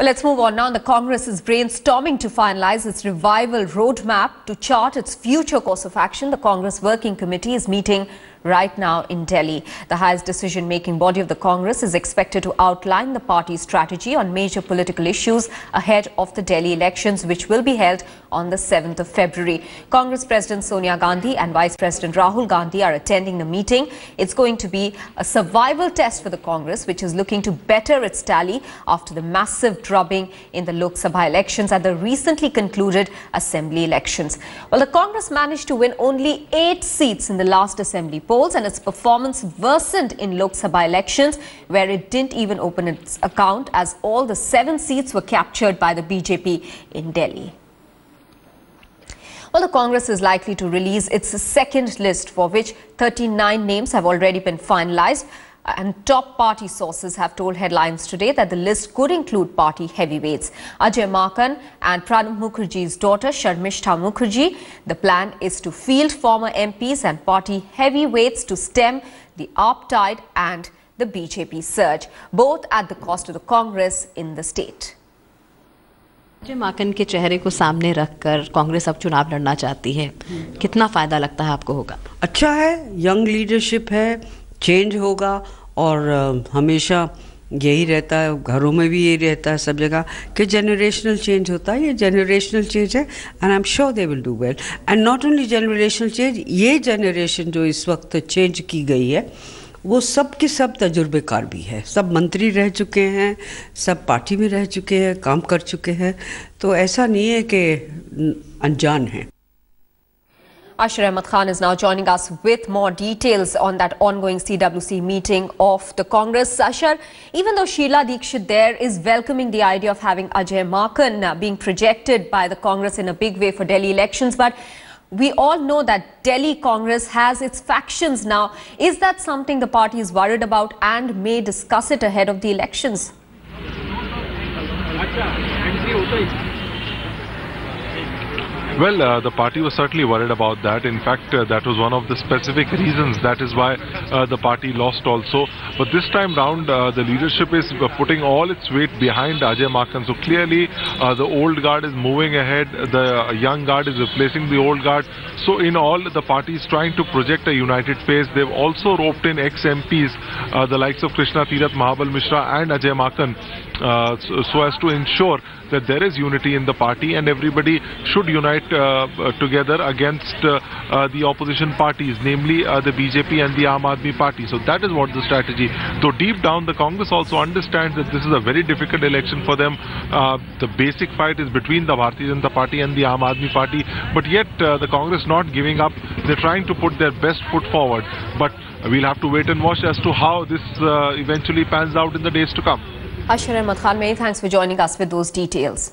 Well, let's move on now. The Congress is brainstorming to finalize its revival roadmap to chart its future course of action. The Congress Working Committee is meeting right now in Delhi. The highest decision-making body of the Congress is expected to outline the party's strategy on major political issues ahead of the Delhi elections, which will be held on the 7th of February. Congress President Sonia Gandhi and Vice President Rahul Gandhi are attending the meeting. It's going to be a survival test for the Congress, which is looking to better its tally after the massive drubbing in the Lok Sabha elections and the recently concluded assembly elections. Well, the Congress managed to win only eight seats in the last assembly polls and its performance worsened in Lok Sabha elections where it didn't even open its account as all the seven seats were captured by the BJP in Delhi. Well, the Congress is likely to release its second list for which 39 names have already been finalized and top party sources have told headlines today that the list could include party heavyweights. Ajay Maken and Pranab Mukherjee's daughter Sharmishtha Mukherjee. The plan is to field former MPs and party heavyweights to stem the AAP tide and the BJP surge, both at the cost of the Congress in the state. Ajay Maken ke चेहरे ko सामने rakkar Congress ab चुनाव लड़ना चाहती hai. Kitna फायदा lagta hai आपको hoga? Achha hai, young leadership hai. Change होगा और हमेशा यही रहता है, घरों में भी यही रहता है सब जगह कि जनरेशनल चेंज होता है, ये जनरेशनल चेंज है and I am sure they will do well and not only generational change ये जनरेशन जो इस वक्त चेंज की गई है, वो सब के सब तजुर्बेकार भी है। सब मंत्री रह चुके हैं, सब पार्टी में रह चुके हैं, काम कर चुके हैं। तो ऐसा नहीं है कि अनजान हैं। Ashar Ahmad Khan is now joining us with more details on that ongoing CWC meeting of the Congress. Ashar, even though Sheila Dikshit there is welcoming the idea of having Ajay Maken uh, being projected by the Congress in a big way for Delhi elections, but we all know that Delhi Congress has its factions now. Is that something the party is worried about and may discuss it ahead of the elections? Well, uh, the party was certainly worried about that. In fact, uh, that was one of the specific reasons. That is why uh, the party lost also. But this time round, uh, the leadership is putting all its weight behind Ajay Maken. So clearly, uh, the old guard is moving ahead. The young guard is replacing the old guard. So in all, the party is trying to project a united face. They've also roped in ex-MPs, uh, the likes of Krishna Tirath, Mahabal Mishra and Ajay Maken. Uh, so, so as to ensure that there is unity in the party and everybody should unite uh, uh, together against uh, uh, the opposition parties, namely the BJP and the Aam Aadmi Party. So that is what the strategy. Though deep down, the Congress also understands that this is a very difficult election for them. The basic fight is between the Bharatiya Janata Party and the Aam Aadmi Party, but yet the Congress not giving up. They're trying to put their best foot forward, but. We'll have to wait and watch as to how this eventually pans out in the days to come. Ashar Ahmad Khan, many thanks for joining us with those details.